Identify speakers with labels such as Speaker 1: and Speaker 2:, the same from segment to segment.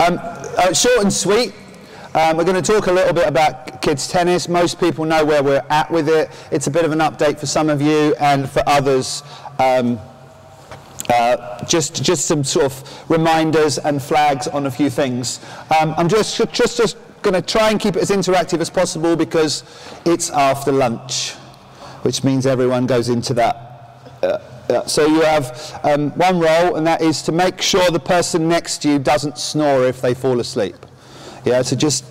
Speaker 1: Um, uh, short and sweet. Um, we're going to talk a little bit about kids tennis. Most people know where we're at with it. It's a bit of an update for some of you and for others. Um, uh, just, just some sort of reminders and flags on a few things. Um, I'm just, just, just going to try and keep it as interactive as possible because it's after lunch, which means everyone goes into that. Uh, so you have um, one role, and that is to make sure the person next to you doesn't snore if they fall asleep. Yeah, so just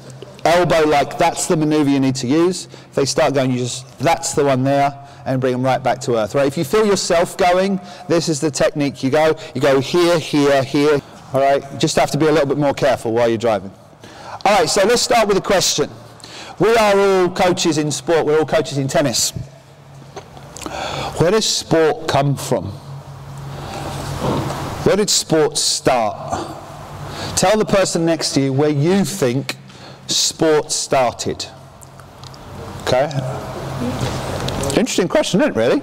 Speaker 1: elbow like that's the maneuver you need to use. If they start going, you just that's the one there, and bring them right back to earth. Right? If you feel yourself going, this is the technique. You go, you go here, here, here. All right. you Just have to be a little bit more careful while you're driving. All right. So let's start with a question. We are all coaches in sport. We're all coaches in tennis. Where does sport come from? Where did sport start? Tell the person next to you where you think sport started. Okay? Interesting question, isn't it, really?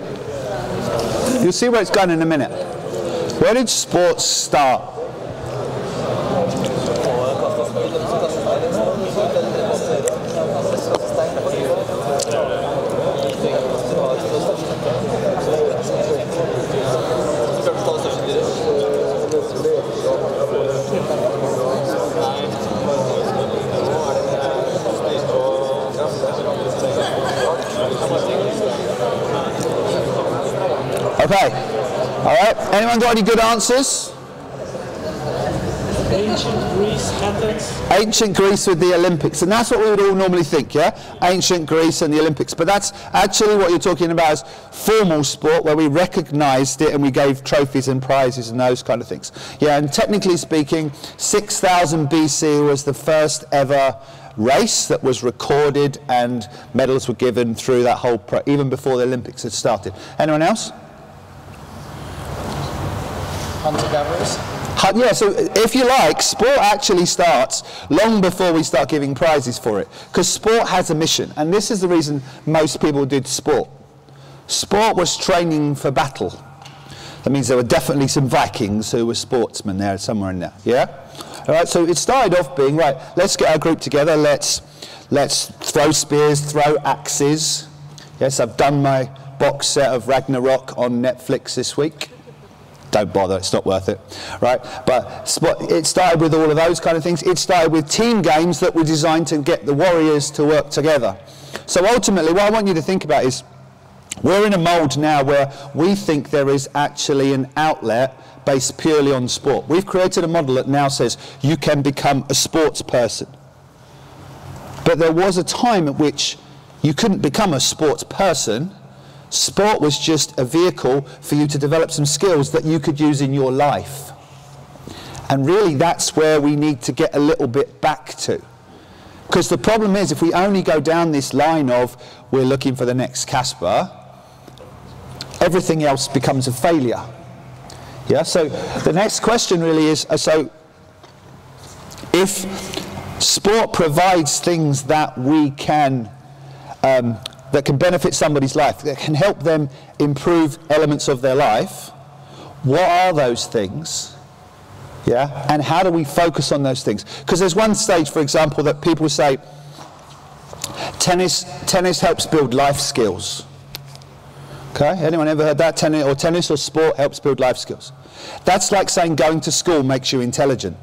Speaker 1: You'll see where it's going in a minute. Where did sport start? Okay. All right. Anyone got any good answers?
Speaker 2: Ancient Greece, Athens.
Speaker 1: Ancient Greece with the Olympics, and that's what we would all normally think, yeah? Ancient Greece and the Olympics. But that's actually what you're talking about is formal sport, where we recognised it and we gave trophies and prizes and those kind of things. Yeah, and technically speaking, 6000 BC was the first ever race that was recorded and medals were given through that whole, pro- even before the Olympics had started. Anyone else?
Speaker 2: Hunter-gatherers.
Speaker 1: Yeah, so if you like, sport actually starts long before we start giving prizes for it. Because sport has a mission, and this is the reason most people did sport. Sport was training for battle. That means there were definitely some Vikings who were sportsmen there, somewhere in there. Yeah? All right, so it started off being, right, let's get our group together, let's, let's throw spears, throw axes. Yes, I've done my box set of Ragnarok on Netflix this week don't bother, it's not worth it, right? But it started with all of those kind of things. It started with team games that were designed to get the warriors to work together. So ultimately, what I want you to think about is we're in a mold now where we think there is actually an outlet based purely on sport. We've created a model that now says you can become a sports person. But there was a time at which you couldn't become a sports person. Sport was just a vehicle for you to develop some skills that you could use in your life. And really, that's where we need to get a little bit back to. Because the problem is, if we only go down this line of we're looking for the next Casper, everything else becomes a failure. Yeah, so the next question really is uh, so if sport provides things that we can um, that can benefit somebody's life, that can help them improve elements of their life, what are those things? Yeah, and how do we focus on those things? Because there's one stage, for example, that people say tennis, tennis helps build life skills. Okay, anyone ever heard that? Tennis or tennis or sport helps build life skills. That's like saying going to school makes you intelligent.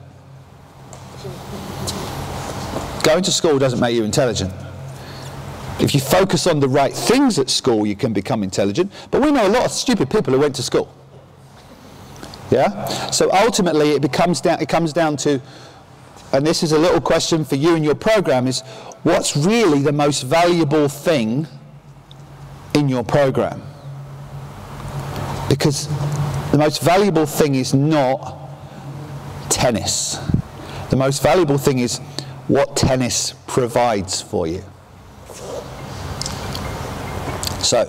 Speaker 1: Going to school doesn't make you intelligent. If you focus on the right things at school, you can become intelligent. But we know a lot of stupid people who went to school. Yeah? So ultimately, it, becomes down, it comes down to, and this is a little question for you and your program, is what's really the most valuable thing in your program? Because the most valuable thing is not tennis. The most valuable thing is what tennis provides for you. So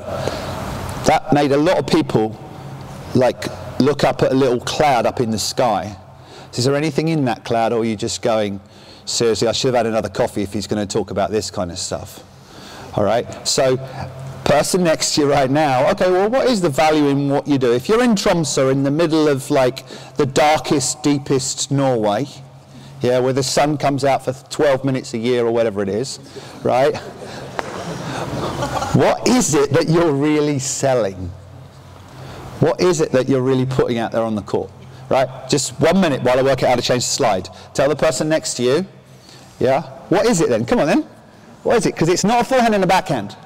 Speaker 1: that made a lot of people like look up at a little cloud up in the sky. Is there anything in that cloud, or are you just going, seriously, I should have had another coffee if he's going to talk about this kind of stuff? All right. So, person next to you right now, okay, well, what is the value in what you do? If you're in Tromsø, in the middle of like the darkest, deepest Norway, yeah, where the sun comes out for 12 minutes a year or whatever it is, right? What is it that you're really selling? What is it that you're really putting out there on the court? Right? Just one minute while I work out how to change the slide. Tell the person next to you, yeah? What is it then? Come on then. What is it? Because it's not a forehand and a backhand.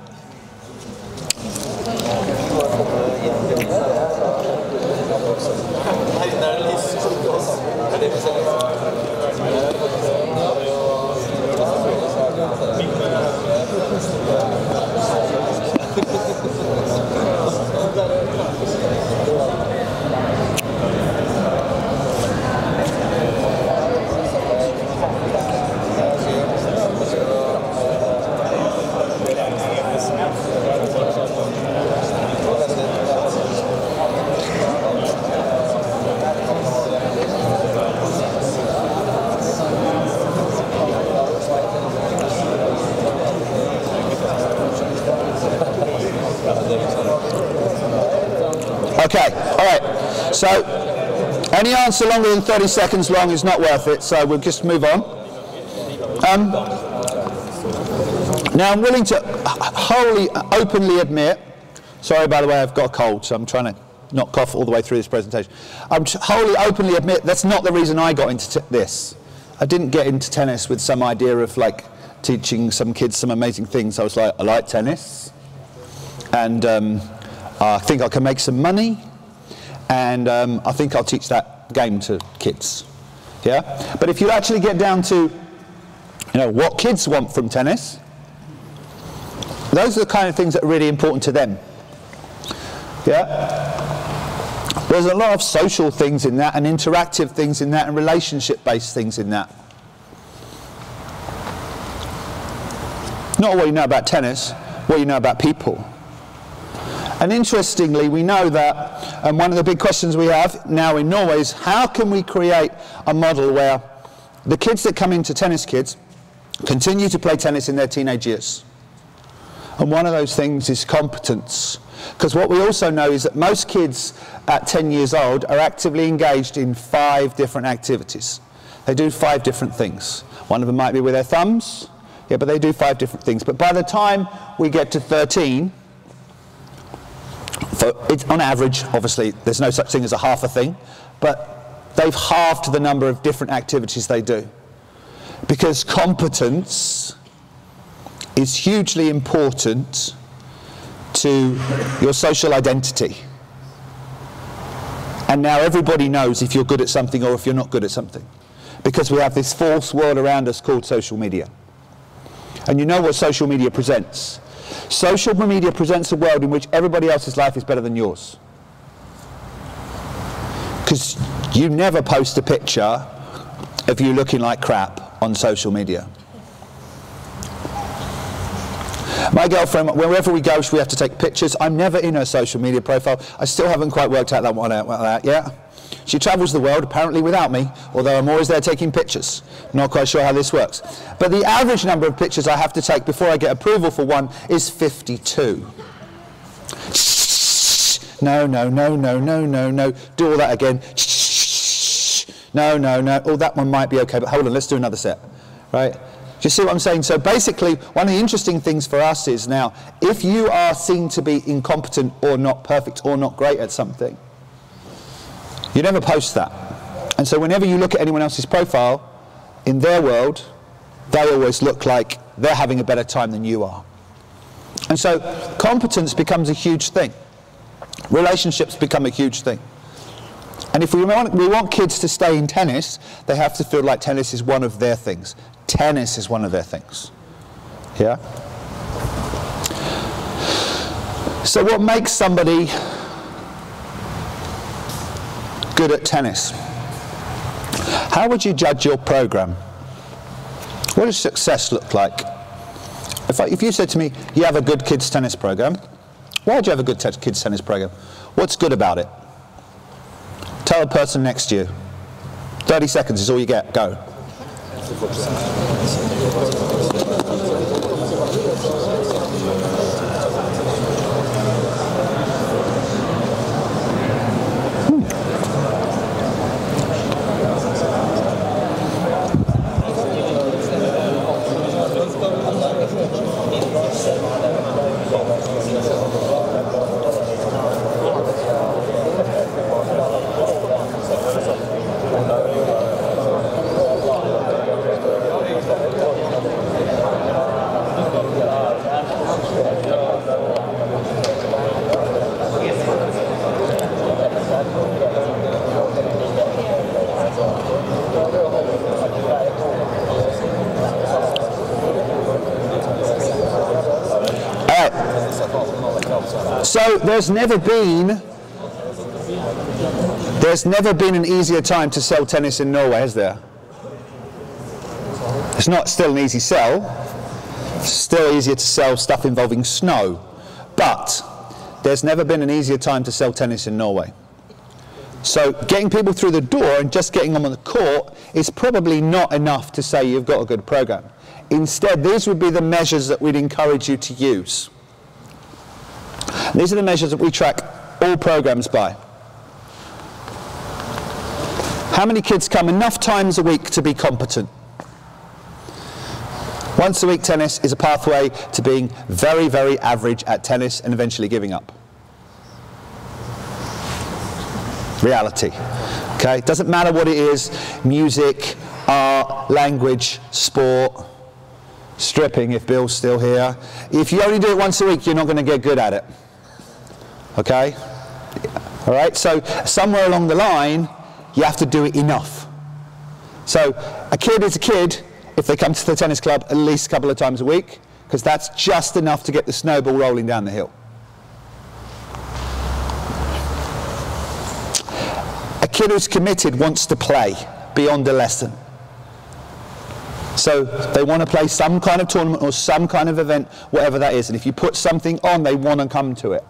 Speaker 1: Okay, all right. So, any answer longer than 30 seconds long is not worth it, so we'll just move on. Um, now, I'm willing to wholly, openly admit, sorry, by the way, I've got a cold, so I'm trying to not cough all the way through this presentation. I'm wholly, openly admit that's not the reason I got into this. I didn't get into tennis with some idea of like teaching some kids some amazing things. I was like, I like tennis, and um, I think I can make some money, and um, I think I'll teach that game to kids. Yeah? But if you actually get down to, you know, what kids want from tennis, those are the kind of things that are really important to them. Yeah? There's a lot of social things in that, and interactive things in that, and relationship-based things in that. Not what you know about tennis, what you know about people. And interestingly, we know that, and one of the big questions we have now in Norway is how can we create a model where the kids that come into tennis kids continue to play tennis in their teenage years? And one of those things is competence. Because what we also know is that most kids at 10 years old are actively engaged in five different activities. They do five different things. One of them might be with their thumbs, yeah, but they do five different things. But by the time we get to 13, for on average, obviously, there's no such thing as a half a thing, but they've halved the number of different activities they do. Because competence is hugely important to your social identity. And now everybody knows if you're good at something or if you're not good at something. Because we have this false world around us called social media. And you know what social media presents. Social media presents a world in which everybody else's life is better than yours. Because you never post a picture of you looking like crap on social media. My girlfriend, wherever we go, we have to take pictures. I'm never in her social media profile. I still haven't quite worked out that one out yet. She travels the world apparently without me, although I'm always there taking pictures. Not quite sure how this works. But the average number of pictures I have to take before I get approval for one is 52. No, no, no, no, no, no, no. Do all that again. No, no, no. Oh, that one might be okay, but hold on, let's do another set. Right? Do you see what I'm saying? So basically, one of the interesting things for us is now, if you are seen to be incompetent or not perfect or not great at something, you never post that. And so whenever you look at anyone else's profile, in their world, they always look like they're having a better time than you are. And so competence becomes a huge thing. Relationships become a huge thing. And if we want, we want kids to stay in tennis, they have to feel like tennis is one of their things. Tennis is one of their things. Yeah? So what makes somebody good at tennis? How would you judge your program? What does success look like? If, I, if you said to me, you have a good kids tennis program, why do you have a good kids tennis program? What's good about it? Tell the person next to you. 30 seconds is all you get. Go. So there's never been there's never been an easier time to sell tennis in Norway, has there? It's not still an easy sell. It's still easier to sell stuff involving snow. But there's never been an easier time to sell tennis in Norway. So getting people through the door and just getting them on the court is probably not enough to say you've got a good program. Instead, these would be the measures that we'd encourage you to use. These are the measures that we track all programs by. How many kids come enough times a week to be competent? Once a week tennis is a pathway to being very, very average at tennis and eventually giving up. Reality. Okay? Doesn't matter what it is music, art, language, sport, stripping if Bill's still here. If you only do it once a week, you're not going to get good at it. Okay? All right? So, somewhere along the line, you have to do it enough. So, a kid is a kid if they come to the tennis club at least a couple of times a week, because that's just enough to get the snowball rolling down the hill. A kid who's committed wants to play beyond a lesson. So they want to play some kind of tournament or some kind of event, whatever that is. And if you put something on, they want to come to it.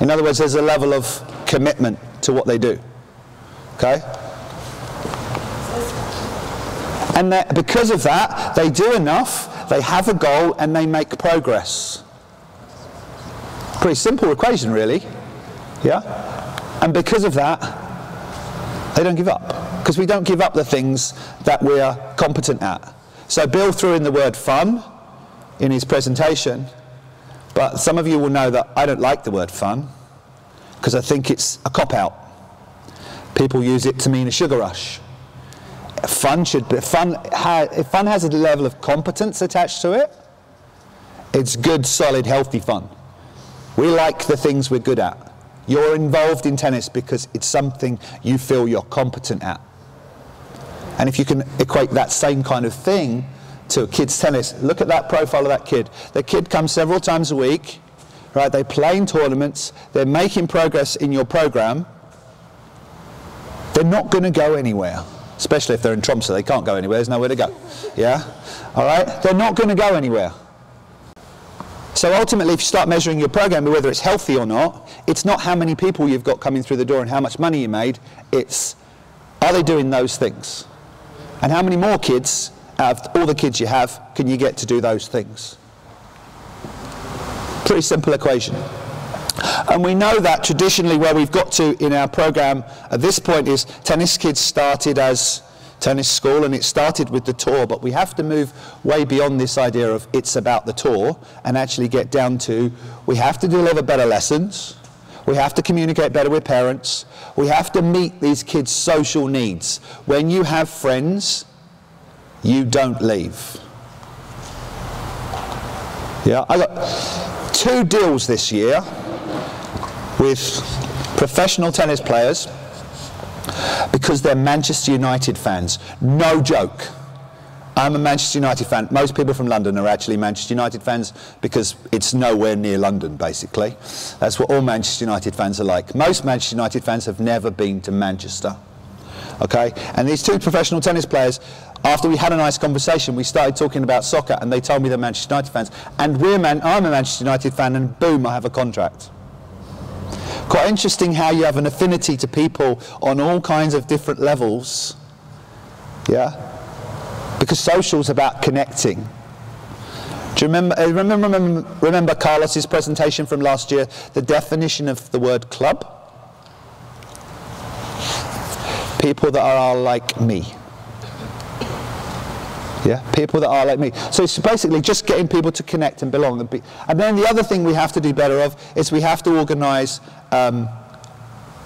Speaker 1: In other words, there's a level of commitment to what they do. Okay? And because of that, they do enough, they have a goal, and they make progress. Pretty simple equation, really. Yeah? And because of that, they don't give up. Because we don't give up the things that we're competent at. So Bill threw in the word fun in his presentation, but some of you will know that I don't like the word fun because I think it's a cop out. People use it to mean a sugar rush fun should be fun. if fun has a level of competence attached to it, it's good, solid, healthy fun. We like the things we're good at. You're involved in tennis because it's something you feel you're competent at. And if you can equate that same kind of thing to kids' tennis, look at that profile of that kid. The kid comes several times a week, right? They play in tournaments, they're making progress in your program. They're not going to go anywhere especially if they're in Tromsø. They can't go anywhere. There's nowhere to go. Yeah? All right? They're not going to go anywhere. So ultimately, if you start measuring your program, whether it's healthy or not, it's not how many people you've got coming through the door and how much money you made. It's are they doing those things? And how many more kids, out of all the kids you have, can you get to do those things? Pretty simple equation. And we know that traditionally where we've got to in our program at this point is tennis kids started as tennis school and it started with the tour, but we have to move way beyond this idea of it's about the tour and actually get down to we have to deliver better lessons, we have to communicate better with parents, we have to meet these kids' social needs. When you have friends, you don't leave. Yeah, I got two deals this year with professional tennis players because they're Manchester United fans. No joke. I'm a Manchester United fan. Most people from London are actually Manchester United fans because it's nowhere near London, basically. That's what all Manchester United fans are like. Most Manchester United fans have never been to Manchester. Okay? And these two professional tennis players, after we had a nice conversation, we started talking about soccer and they told me they're Manchester United fans. And we're Man- I'm a Manchester United fan and boom, I have a contract. Quite interesting how you have an affinity to people on all kinds of different levels. Yeah? Because social is about connecting. Do you remember, uh, remember, remember, remember Carlos's presentation from last year, the definition of the word club? People that are like me. Yeah, people that are like me. So it's basically just getting people to connect and belong. And then the other thing we have to do better of is we have to organise um,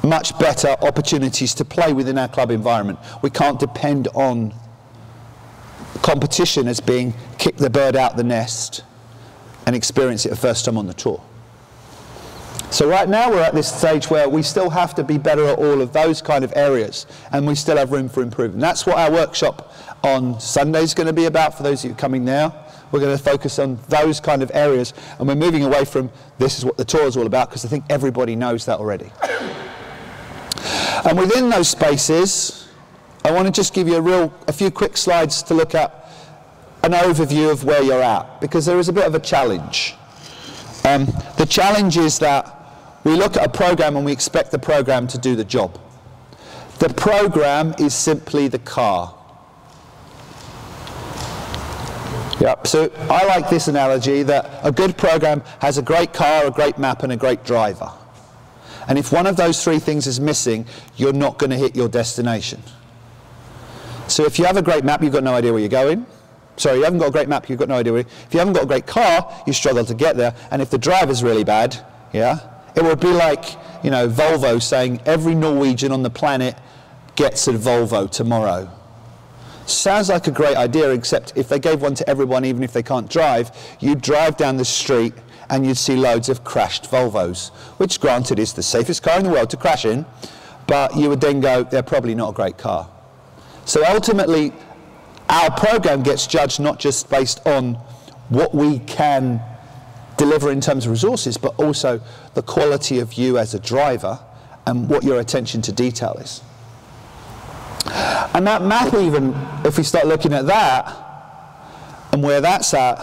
Speaker 1: much better opportunities to play within our club environment. We can't depend on competition as being kick the bird out the nest and experience it the first time on the tour. So right now we're at this stage where we still have to be better at all of those kind of areas and we still have room for improvement. That's what our workshop on Sunday is going to be about for those of you coming now. we're going to focus on those kind of areas. And we're moving away from this is what the tour is all about because I think everybody knows that already. And within those spaces, I want to just give you a real, a few quick slides to look at an overview of where you're at because there is a bit of a challenge. Um, the challenge is that we look at a program and we expect the program to do the job. The program is simply the car. Yep. So I like this analogy that a good program has a great car, a great map, and a great driver. And if one of those three things is missing, you're not going to hit your destination. So if you have a great map, you've got no idea where you're going. Sorry, you haven't got a great map, you've got no idea where. If you haven't got a great car, you struggle to get there. And if the driver's really bad, yeah, it would be like, you know, Volvo saying every Norwegian on the planet gets a Volvo tomorrow. Sounds like a great idea, except if they gave one to everyone, even if they can't drive, you'd drive down the street and you'd see loads of crashed Volvos, which granted is the safest car in the world to crash in, but you would then go, they're probably not a great car. So ultimately, our program gets judged not just based on what we can deliver in terms of resources, but also the quality of you as a driver and what your attention to detail is. And that map even, if we start looking at that and where that's at,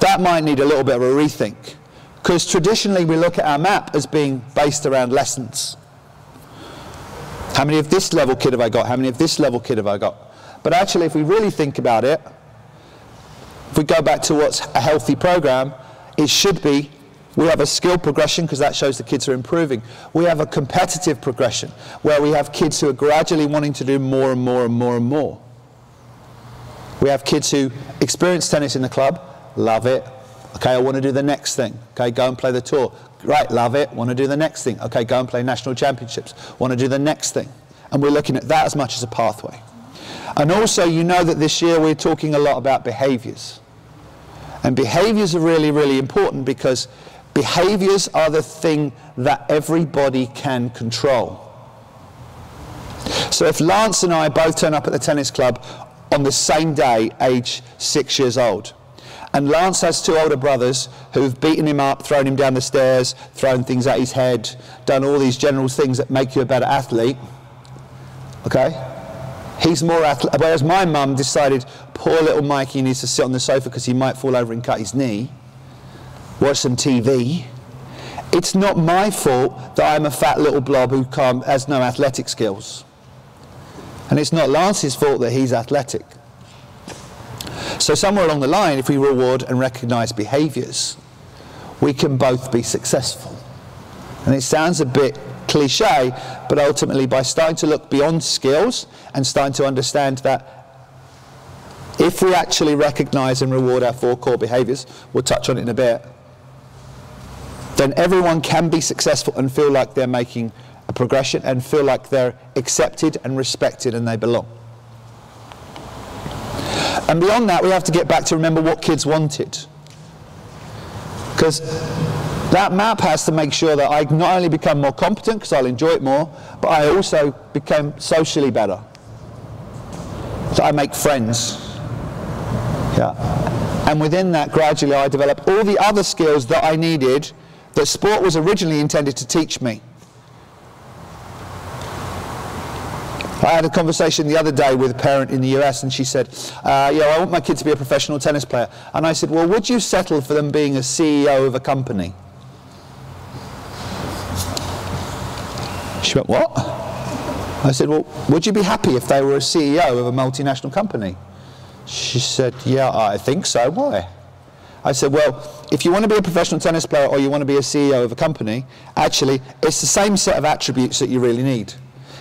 Speaker 1: that might need a little bit of a rethink. Because traditionally we look at our map as being based around lessons. How many of this level kid have I got? How many of this level kid have I got? But actually, if we really think about it, if we go back to what's a healthy program, it should be we have a skill progression because that shows the kids are improving. We have a competitive progression where we have kids who are gradually wanting to do more and more and more and more. We have kids who experience tennis in the club, love it. Okay, I want to do the next thing. Okay, go and play the tour. Right, love it. Want to do the next thing. Okay, go and play national championships. Want to do the next thing. And we're looking at that as much as a pathway. And also, you know that this year we're talking a lot about behaviors. And behaviors are really, really important because behaviors are the thing that everybody can control. So if Lance and I both turn up at the tennis club on the same day, age six years old, and Lance has two older brothers who've beaten him up, thrown him down the stairs, thrown things at his head, done all these general things that make you a better athlete. Okay? He's more athletic. Whereas my mum decided, poor little Mikey needs to sit on the sofa because he might fall over and cut his knee, watch some TV. It's not my fault that I'm a fat little blob who has no athletic skills. And it's not Lance's fault that he's athletic. So somewhere along the line, if we reward and recognize behaviors, we can both be successful. And it sounds a bit cliche, but ultimately by starting to look beyond skills and starting to understand that if we actually recognize and reward our four core behaviors, we'll touch on it in a bit, then everyone can be successful and feel like they're making a progression and feel like they're accepted and respected and they belong. And beyond that, we have to get back to remember what kids wanted. Because that map has to make sure that I not only become more competent, because I'll enjoy it more, but I also become socially better. So I make friends. Yeah. And within that, gradually, I develop all the other skills that I needed that sport was originally intended to teach me. I had a conversation the other day with a parent in the US and she said, uh, yeah, I want my kid to be a professional tennis player. And I said, well, would you settle for them being a CEO of a company? She went, what? I said, well, would you be happy if they were a CEO of a multinational company? She said, yeah, I think so. Why? I said, well, if you want to be a professional tennis player or you want to be a CEO of a company, actually, it's the same set of attributes that you really need.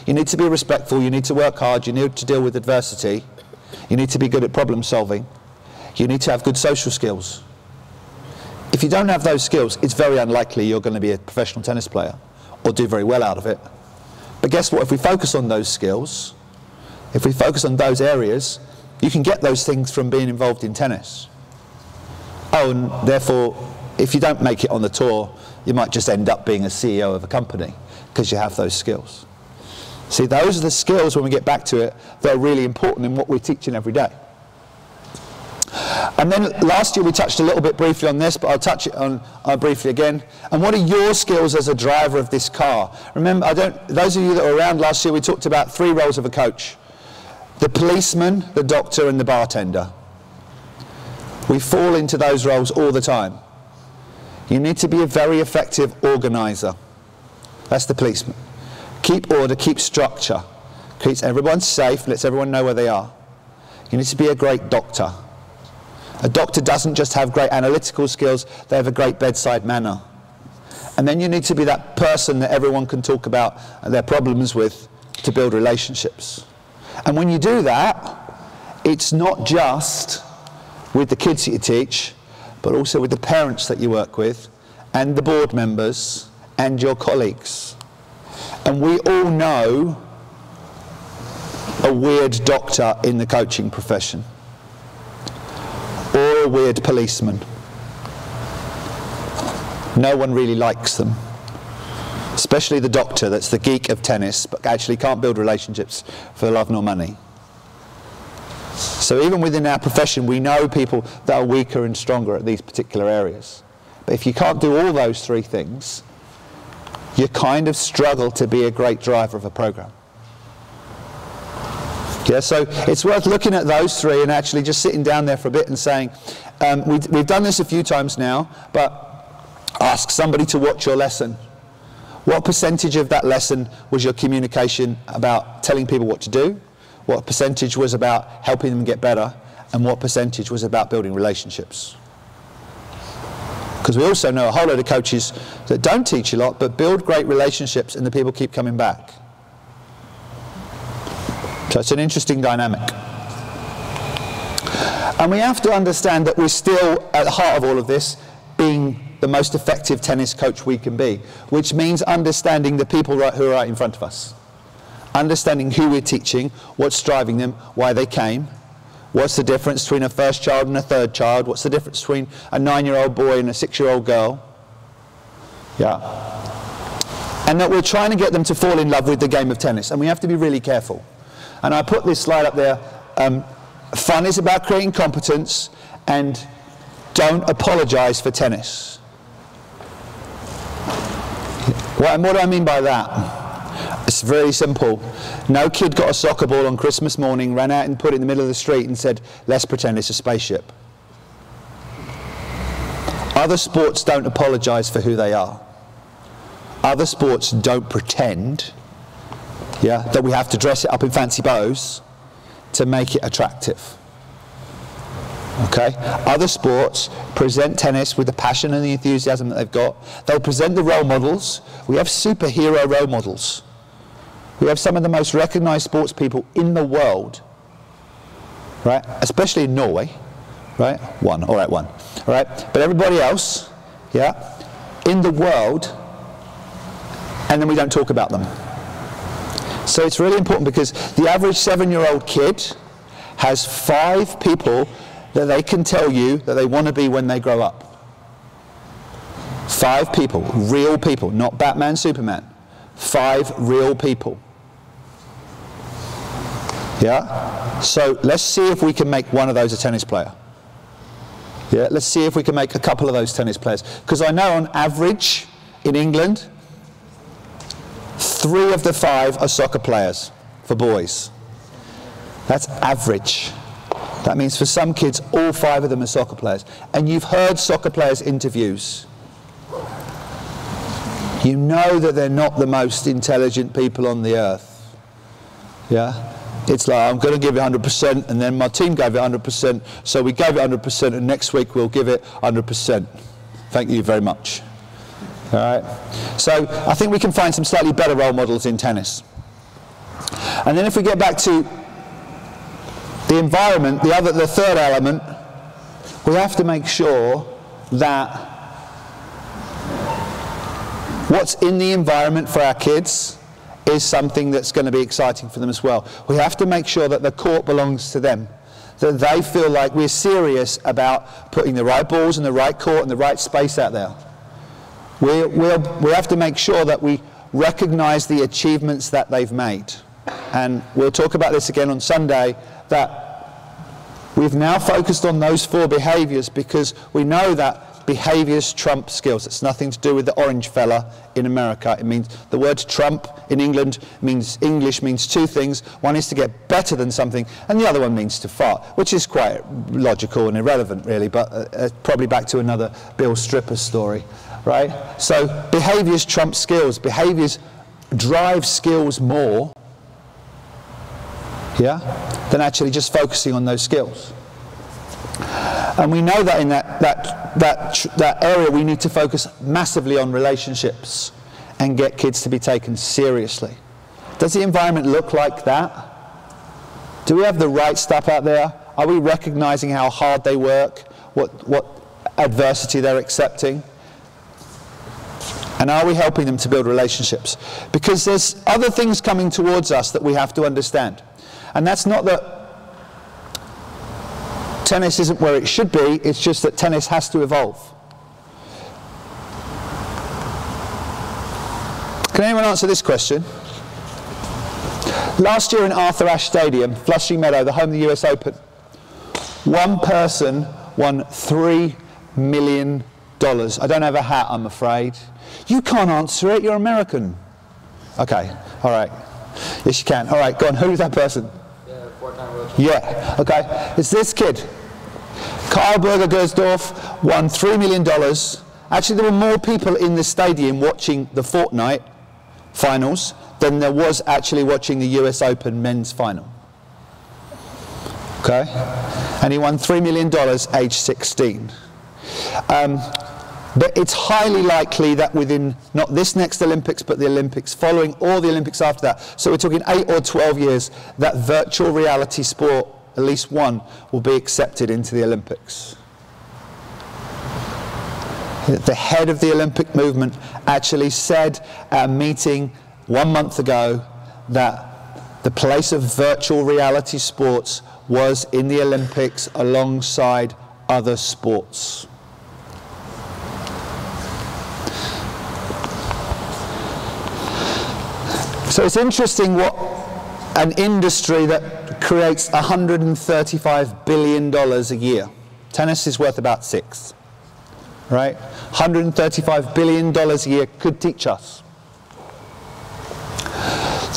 Speaker 1: You need to be respectful, you need to work hard, you need to deal with adversity, you need to be good at problem solving, you need to have good social skills. If you don't have those skills, it's very unlikely you're going to be a professional tennis player or do very well out of it. But guess what? If we focus on those skills, if we focus on those areas, you can get those things from being involved in tennis. And therefore, if you don't make it on the tour, you might just end up being a CEO of a company because you have those skills. See, those are the skills, when we get back to it, that are really important in what we're teaching every day. And then last year we touched a little bit briefly on this, but I'll touch it on uh, briefly again. And what are your skills as a driver of this car? Remember, I don't, those of you that were around last year, we talked about three roles of a coach. The policeman, the doctor, and the bartender. We fall into those roles all the time. You need to be a very effective organizer. That's the policeman. Keep order, keep structure. Keeps everyone safe, lets everyone know where they are. You need to be a great doctor. A doctor doesn't just have great analytical skills, they have a great bedside manner. And then you need to be that person that everyone can talk about their problems with to build relationships. And when you do that, it's not just with the kids that you teach, but also with the parents that you work with, and the board members, and your colleagues. And we all know a weird doctor in the coaching profession or a weird policeman. No one really likes them. Especially the doctor that's the geek of tennis but actually can't build relationships for love nor money. So even within our profession we know people that are weaker and stronger at these particular areas. But if you can't do all those three things, you kind of struggle to be a great driver of a program. Yeah, so it's worth looking at those three and actually just sitting down there for a bit and saying, um, we, we've done this a few times now, but ask somebody to watch your lesson. What percentage of that lesson was your communication about telling people what to do? What percentage was about helping them get better? And what percentage was about building relationships? Because we also know a whole load of coaches that don't teach a lot but build great relationships and the people keep coming back. So it's an interesting dynamic. And we have to understand that we're still at the heart of all of this being the most effective tennis coach we can be, which means understanding the people who are right in front of us. Understanding who we're teaching, what's driving them, why they came, what's the difference between a first child and a third child, what's the difference between a nine-year-old boy and a six-year-old girl. Yeah. And that we're trying to get them to fall in love with the game of tennis, and we have to be really careful. And I put this slide up there. Um, fun is about creating competence and don't apologize for tennis. What, what do I mean by that? It's very simple. No kid got a soccer ball on Christmas morning, ran out and put it in the middle of the street and said, let's pretend it's a spaceship. Other sports don't apologize for who they are. Other sports don't pretend yeah, that we have to dress it up in fancy bows to make it attractive. Okay? Other sports present tennis with the passion and the enthusiasm that they've got. They'll present the role models. We have superhero role models. We have some of the most recognized sports people in the world, right? Especially in Norway, right? One, all right, one, all right? But everybody else, yeah, in the world, and then we don't talk about them. So it's really important because the average seven-year-old kid has five people that they can tell you that they want to be when they grow up. Five people, real people, not Batman, Superman. Five real people. Yeah? So let's see if we can make one of those a tennis player. Yeah, let's see if we can make a couple of those tennis players. Because I know on average in England, Three of the five are soccer players for boys. That's average. That means for some kids, all five of them are soccer players. And you've heard soccer players' interviews. You know that they're not the most intelligent people on the earth. Yeah? It's like, I'm going to give it 100%, and then my team gave it 100%, so we gave it 100%, and next week we'll give it 100%. Thank you very much. All right? So I think we can find some slightly better role models in tennis. And then if we get back to the environment, the, other, the third element, we have to make sure that what's in the environment for our kids is something that's going to be exciting for them as well. We have to make sure that the court belongs to them, that they feel like we're serious about putting the right balls in the right court and the right space out there. We, we'll, we have to make sure that we recognize the achievements that they've made. And we'll talk about this again on Sunday, that We've now focused on those four behaviors because we know that behaviors trump skills. It's nothing to do with the orange fella in America. It means the word trump in England means English means two things. One is to get better than something, and the other one means to fart, which is quite logical and irrelevant, really, but uh, uh, probably back to another Bill Stripper story, right? So behaviors trump skills. Behaviors drive skills more yeah, than actually just focusing on those skills. And we know that in that, that, that, that area we need to focus massively on relationships and get kids to be taken seriously. Does the environment look like that? Do we have the right stuff out there? Are we recognizing how hard they work? What, what adversity they're accepting? And are we helping them to build relationships? Because there's other things coming towards us that we have to understand. And that's not that tennis isn't where it should be, it's just that tennis has to evolve. Can anyone answer this question? Last year in Arthur Ashe Stadium, Flushing Meadow, the home of the US Open, one person won $3 million. I don't have a hat, I'm afraid. You can't answer it, you're American. Okay, all right. Yes, you can. All right, go on. Who's that person? Yeah, yeah. okay. It's this kid. Kyle Bugha Giersdorf won $3 million. Actually, there were more people in the stadium watching the Fortnite finals than there was actually watching the US Open men's final. Okay? And he won $3 million age 16. Um, but it's highly likely that within not this next Olympics, but the Olympics following, or the Olympics after that, so we're talking 8 or 12 years, that virtual reality sport, at least one, will be accepted into the Olympics. The head of the Olympic movement actually said at a meeting one month ago that the place of virtual reality sports was in the Olympics alongside other sports. So it's interesting what an industry that creates $135 billion a year. Tennis is worth about six, right? $135 billion a year could teach us.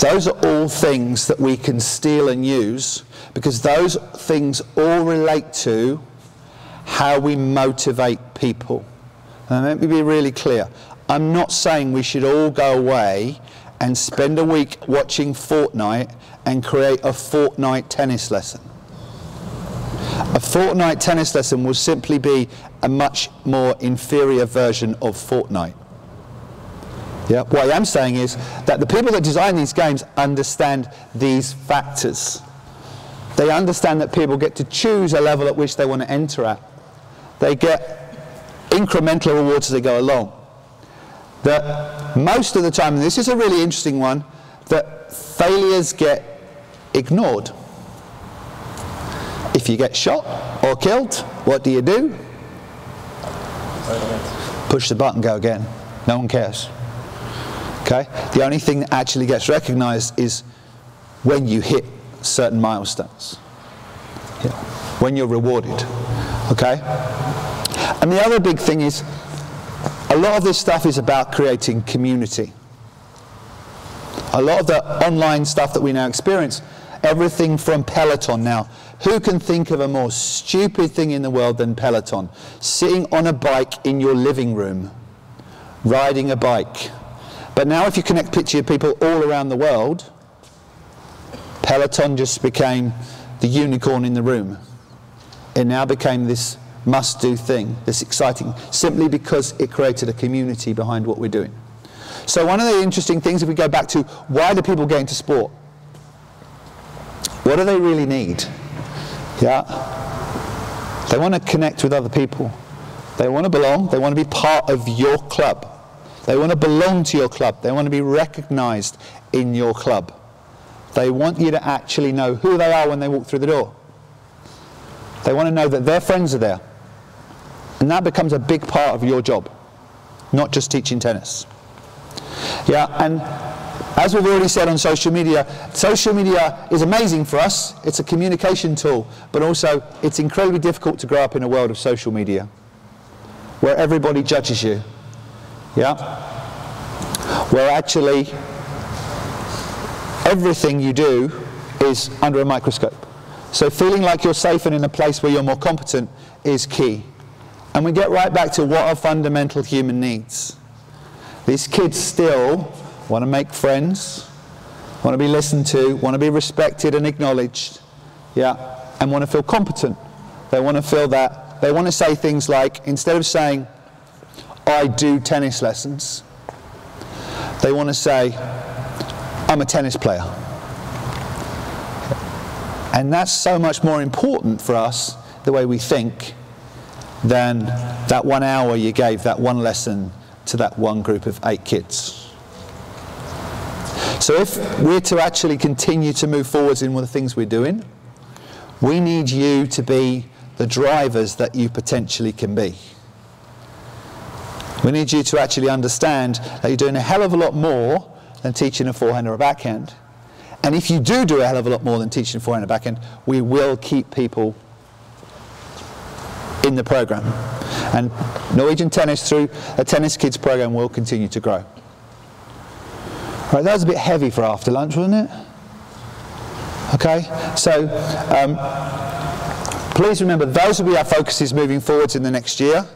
Speaker 1: Those are all things that we can steal and use because those things all relate to how we motivate people. And let me be really clear. I'm not saying we should all go away and spend a week watching Fortnite and create a Fortnite tennis lesson. A Fortnite tennis lesson will simply be a much more inferior version of Fortnite. Yeah, what I am saying is that the people that design these games understand these factors. They understand that people get to choose a level at which they want to enter at. They get incremental rewards as they go along that most of the time, and this is a really interesting one, that failures get ignored. If you get shot or killed, what do you do? Push the button, go again. No one cares. Okay? The only thing that actually gets recognized is when you hit certain milestones. Yeah. When you're rewarded. Okay? And the other big thing is a lot of this stuff is about creating community. A lot of the online stuff that we now experience, everything from Peloton now. Who can think of a more stupid thing in the world than Peloton? Sitting on a bike in your living room, riding a bike. But now if you connect picture of people all around the world, Peloton just became the unicorn in the room. It now became this must do thing this exciting simply because it created a community behind what we're doing. So one of the interesting things if we go back to why do people get into sport? What do they really need? Yeah. They want to connect with other people. They want to belong. They want to be part of your club. They want to belong to your club. They want to be recognized in your club. They want you to actually know who they are when they walk through the door. They want to know that their friends are there. And that becomes a big part of your job, not just teaching tennis. Yeah, and As we've already said on social media, social media is amazing for us. It's a communication tool, but also it's incredibly difficult to grow up in a world of social media where everybody judges you. Yeah? Where actually everything you do is under a microscope. So feeling like you're safe and in a place where you're more competent is key. And we get right back to what are fundamental human needs. These kids still want to make friends, want to be listened to, want to be respected and acknowledged, yeah, and want to feel competent. They want to feel that, they want to say things like, instead of saying, I do tennis lessons, they want to say, I'm a tennis player. And that's so much more important for us, the way we think, than that one hour you gave that one lesson to that one group of eight kids. So if we're to actually continue to move forwards in one of the things we're doing, we need you to be the drivers that you potentially can be. We need you to actually understand that you're doing a hell of a lot more than teaching a forehand or a backhand. And if you do do a hell of a lot more than teaching a forehand and backhand, we will keep people in the program. And Norwegian Tennis through a Tennis Kids program will continue to grow. Right, that was a bit heavy for after lunch, wasn't it? Okay, so um, please remember those will be our focuses moving forwards in the next year.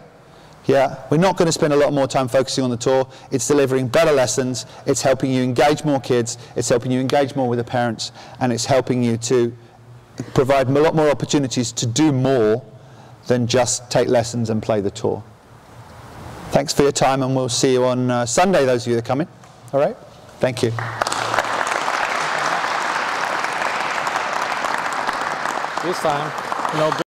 Speaker 1: Yeah, we're not going to spend a lot more time focusing on the tour. It's delivering better lessons. It's helping you engage more kids. It's helping you engage more with the parents, and it's helping you to provide a lot more opportunities to do more than just take lessons and play the tour. Thanks for your time, and we'll see you on uh, Sunday. Those of you that are coming. All right. Thank you.
Speaker 2: This time, you know.